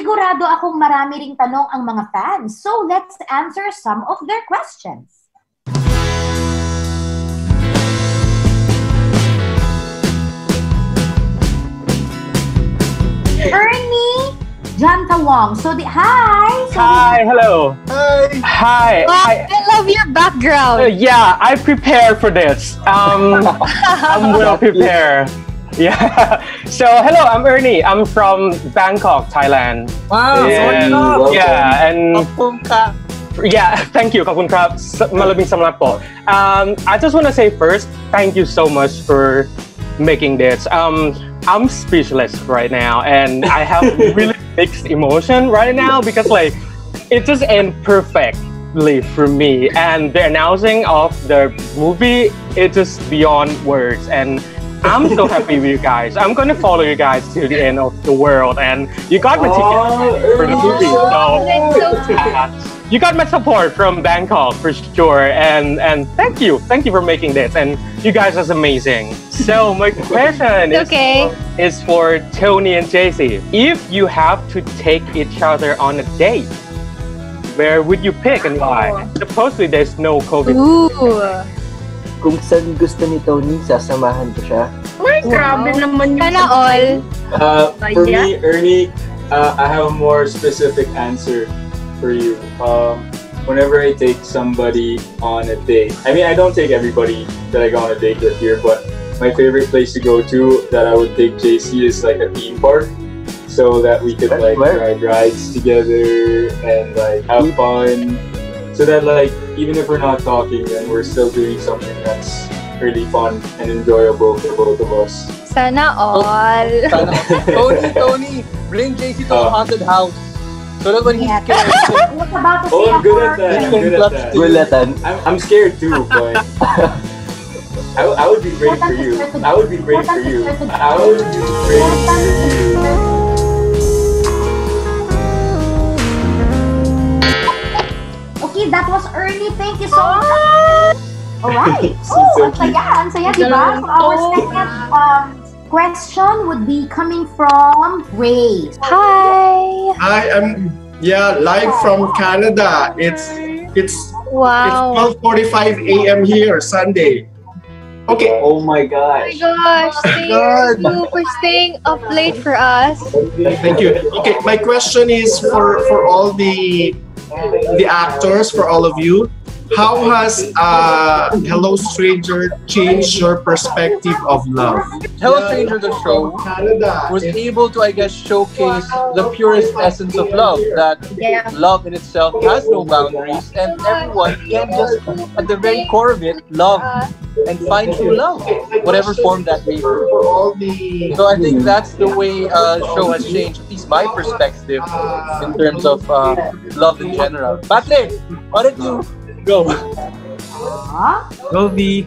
Sigurado akong marami ring tanong ang mga fans. So let's answer some of their questions. Ernie Janta Wong. So the hi. So Hi, hello. Hi. Hi. Wow, Hi. I love your Uh, background. yeah, I prepared for this. Um, I'm well prepared. Yeah. So, hello, I'm Ernie. I'm from Bangkok, Thailand. Wow, And, sorry yeah, and Welcome ka. yeah, thank you, Kakun Krab. S- Malabing salamat po. Um, I just want to say first, thank you so much for making this. Um, I'm speechless right now, and I have really mixed emotion right now because like it just ended perfectly for me, and the announcing of the movie it just beyond words, and I'm so happy with you guys. I'm gonna follow you guys to the end of the world, and you got my ticket oh, for the movie. So you got my support from Bangkok for sure, and and thank you, thank you for making this, and you guys are amazing. So my question is Okay. is for Tony and JC. If you have to take each other on a date, where would you pick and why? Supposedly there's no COVID. Ooh. Kung saan gusto ni Tony, sasamahan ko siya. Uy, grabe naman yung Sana all. Uh, for me, Ernie, uh, I have a more specific answer for you. Um, whenever I take somebody on a date, I mean, I don't take everybody that I go on a date with here, but my favorite place to go to that I would take JC is like a theme park. So that we could That's like where? ride rides together and like have fun. So that like even if we're not talking, then we're still doing something that's really fun and enjoyable for both of us. Sana all. Sana. Tony, Tony, bring JC to a ah. haunted house. So that when he's Yeah. scared, I about to oh, say Oh, I'm a good at that. I'm film. good at that. I'm, I'm scared too, but I, I would be great for you. I would be great for you. I would be great for you. That was Ernie. Thank you so much. Alright. So Oh, ang cute. saya. Ang saya, di ba? So our second um, question would be coming from Ray. Hi. Hi, I'm yeah, live from Canada. It's it's Wow. it's 12:45 a.m. here, Sunday. Okay, Oh my Oh my gosh. gosh, thank you for staying up late for us. thank you. Okay, my question is for for all the the actors, for all of you. How has uh, Hello Stranger changed your perspective of love? Hello Stranger the show was able to, I guess, showcase the purest essence of love. That love in itself has no boundaries, and everyone can just, at the very core of it, love and find true love, whatever form that may be. So I think that's the way uh, show has changed, at least my perspective in terms of uh, love in general. Patrick, why don't you go? Huh? Go, V.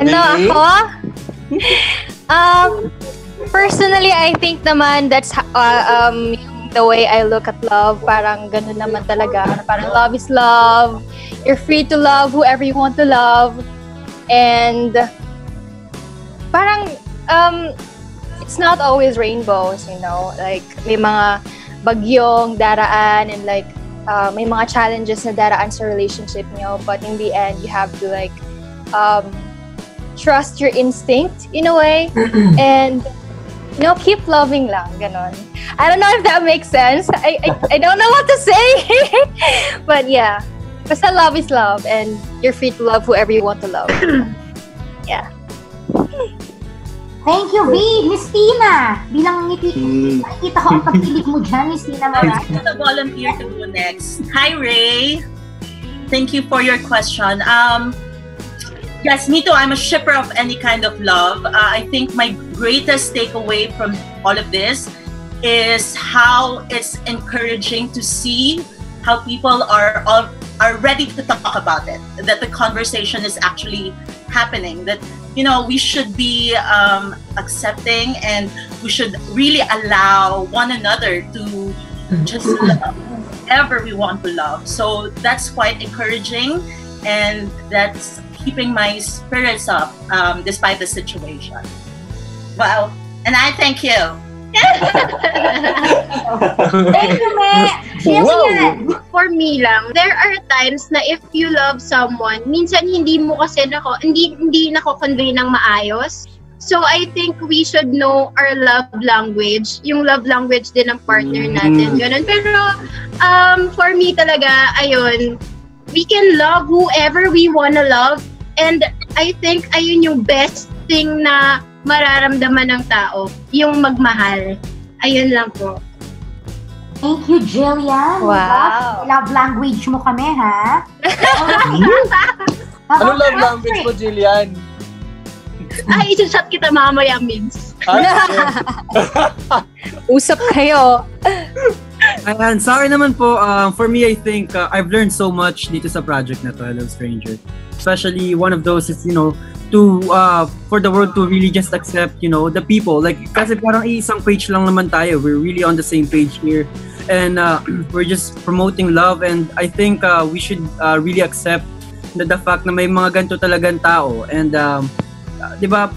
Ano ako? um, personally, I think naman that's ha- uh, um, the way I look at love. Parang ganun naman talaga. Parang love is love. You're free to love whoever you want to love. And parang um, it's not always rainbows, you know? Like, may mga bagyong daraan and like uh, may mga challenges na daraan sa relationship niyo. But in the end, you have to like um, trust your instinct in a way and you know keep loving lang ganon. I don't know if that makes sense. I I, I don't know what to say. But yeah basta love is love and you're free to love whoever you want to love. Yeah Thank you, V. Miss Tina. Bilang ngiti, Mm. nakikita ko ang pagkilig mo dyan, Miss Tina Mara. to volunteer to go next. Hi, Ray. Thank you for your question. Um, yes, me too. I'm a shipper of any kind of love. Uh, I think my greatest takeaway from all of this is how it's encouraging to see how people are all, are ready to talk about it. That the conversation is actually happening. That you know we should be um, accepting and we should really allow one another to just love whoever we want to love. So that's quite encouraging, and that's keeping my spirits up um, despite the situation. Well, and I thank you. Me. Jillian. for me lang, there are times na if you love someone, minsan hindi mo kasi nako, hindi, hindi nako-convey ng maayos. So I think we should know our love language, yung love language din ng partner natin, ganun. Pero um, for me talaga, ayun, we can love whoever we wanna love and I think ayun yung best thing na mararamdaman ng tao, yung magmahal. Ayun lang po. Thank you, Jillian. Wow. Love language mo kami, ha? Ano love language mo, Jillian? Ay, isa-shot kita mamaya, Migs. Usap kayo. Ayan, sa akin naman po, um, for me, I think uh, I've learned so much dito sa project na to, Hello Stranger. Especially one of those is, you know, to, uh, for the world to really just accept, you know, the people. Like, kasi parang isang page lang naman tayo. We're really on the same page here. And uh, we're just promoting love and I think uh, we should uh, really accept the, the fact na may mga ganito talagang tao. And, um, uh, di ba,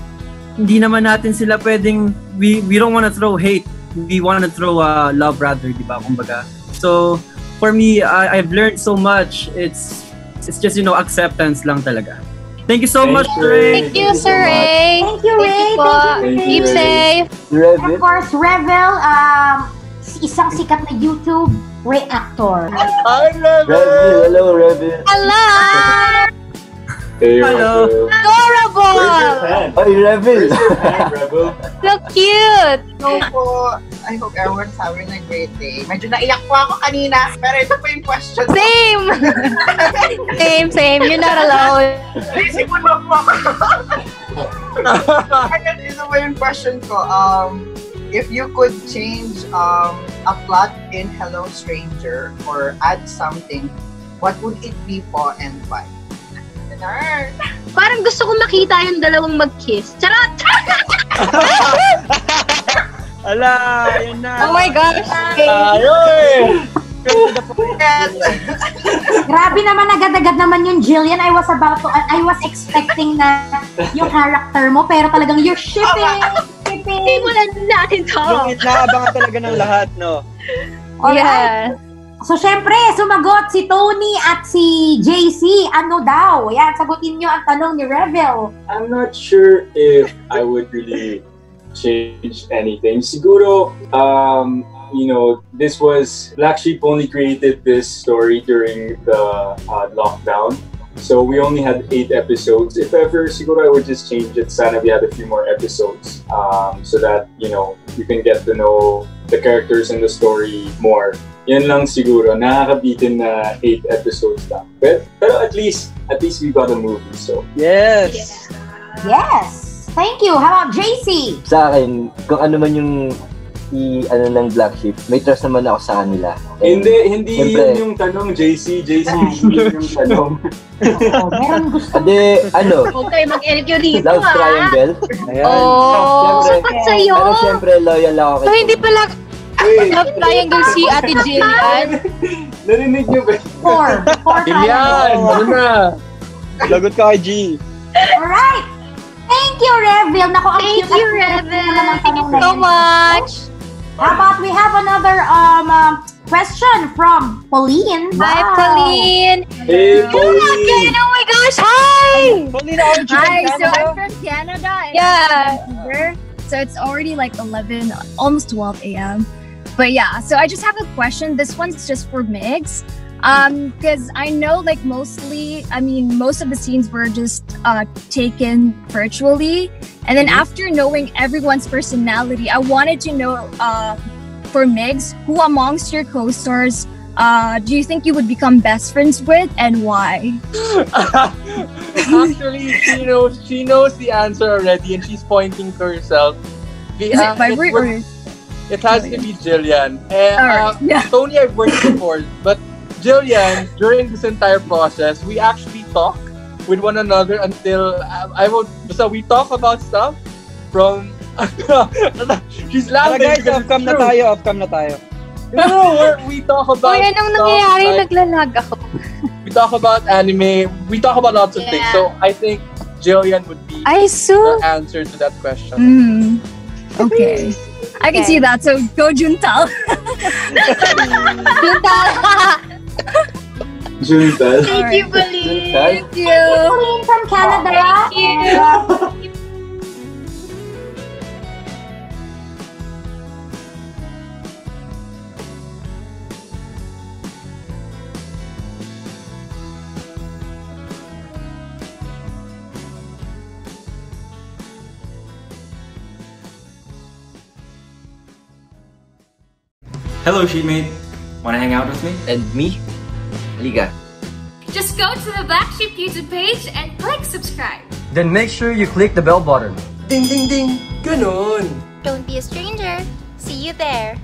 hindi naman natin sila pwedeng, we, we don't wanna throw hate we want to throw uh, love rather, di ba? Kumbaga. So, for me, I, I've learned so much. It's it's just, you know, acceptance lang talaga. Thank you so Thank much. Ray. Thank you, Sir Ray. Thank you, Ray. Thank you, Thank Keep you, Ray. safe. Of course, Revel, um, isang sikat na YouTube reactor. Hi, Revel, Revel! hello, Revel. Hello! Hey, Hello. Rebel. Where's your Adorable! pen? Ay, Revel. Where's your Rebel? Look cute! So po, I hope everyone's having a great day. Medyo naiyak po ako kanina, pero ito po yung question. ko. Same! same, same. You're not alone. Naisipon mo po ako. Agad, ito po yung question ko. Um, if you could change um, a plot in Hello Stranger or add something, what would it be po and why? Nerd. Parang gusto ko makita yung dalawang mag-kiss. Charot! Ala, yun na. Oh my gosh. Tayo! Yes. Grabe naman, agad-agad naman yung Jillian. I was about to, I was expecting na yung character mo, pero talagang you're shipping. shipping. Simulan natin to. Yung inaabangan talaga ng lahat, no? Alright. Yeah. So, syempre, sumagot si Tony at si JC. Ano daw? Yan, sagutin nyo ang tanong ni Revel. I'm not sure if I would really change anything. Siguro, um, you know, this was Black Sheep only created this story during the uh, lockdown. So we only had eight episodes. If ever, siguro I would just change it. Sana we had a few more episodes um, so that, you know, you can get to know the characters in the story more. Yan lang siguro. Nakakabitin na eight episodes lang. Pero, pero at least, at least we got a movie. So Yes. Yes. Thank you. How about JC? Sa akin, kung ano man yung i ano ng Black Sheep, may trust naman ako sa kanila. And Hindi, hindi Siyempre. yun yung tanong, JC. JC, hindi yun yung tanong. Oh, meron gusto. Ade, ano, Huwag kayo mag-LQ dito, love ha? triangle. Ayan. Oh, Siyempre, sapat sa'yo. pero siyempre, loyal ako kay So, hindi pala Wait, love triangle si Ate Jillian. narinig niyo ba? Four. Four Jillian! Ano na? Lagot ka kay G. Alright. Thank you, Revel. Naku, ang Thank cute you, Revel. naman ang tanong na So much. How about we have another um, um question from Pauline. Hi, Wow. Pauline. Hey, Again, oh my gosh, hi! Pauline, aren't you Hi, from so I'm from Canada. Yeah. I'm in Vancouver. So it's already like 11, almost 12 a.m. But yeah, so I just have a question. This one's just for Migs. Um, because I know like mostly, I mean, most of the scenes were just uh taken virtually. And then after knowing everyone's personality, I wanted to know uh for Migs, who amongst your co-stars uh do you think you would become best friends with and why? Actually, she knows, she knows the answer already and she's pointing to herself. The Is it vibrate would- or It has to be Jillian. And uh, yeah. Tony, I've worked before, but Jillian, during this entire process, we actually talk with one another until uh, I would. So we talk about stuff from. She's laughing. guys, because off cam it's na tayo, off cam na tayo. No, we're, we talk about. Oh, yan ang stuff nangyayari, like- naglalag ako. we talk about anime. We talk about lots of things. So I think Jillian would be Ay, the answer to that question. Mm. Okay. I can Okay. see that. So go Juntal. Juntal. Thank you, Pauline. Thank you. Pauline from Canada. Thank you. Hello, sheetmate. Wanna hang out with me? And me? Liga. Just go to the Black Sheep YouTube page and click subscribe. Then make sure you click the bell button. Ding ding ding! Ganon! Don't be a stranger. See you there.